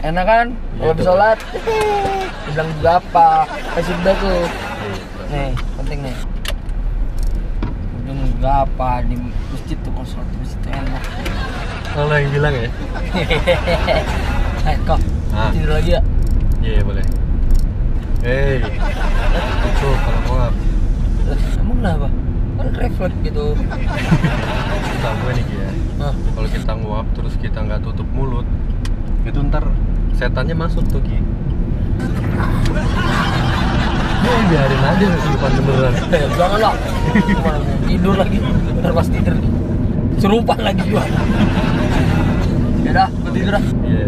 enak kan kalau Iya, habis tuh. sholat bilang juga apa kasih udah tuh nih penting nih dia juga apa di masjid tuh kalau sholat di masjid tuh enak Kalau yang bilang ya? eh kok Ah. tidur lagi ya Iya boleh. Hei, itu kalau mau emang kenapa kan refleks gitu tahu nih Ki, ya. Kalau kita nguap terus kita nggak tutup mulut, itu ntar setannya masuk tuh Ki. Ya biarin aja kesurupan beneran. Eh, jangan lah. Tidur lagi. Ntar pas tidur serupan lagi gua. Ya dah, gua tidur dah. Iya.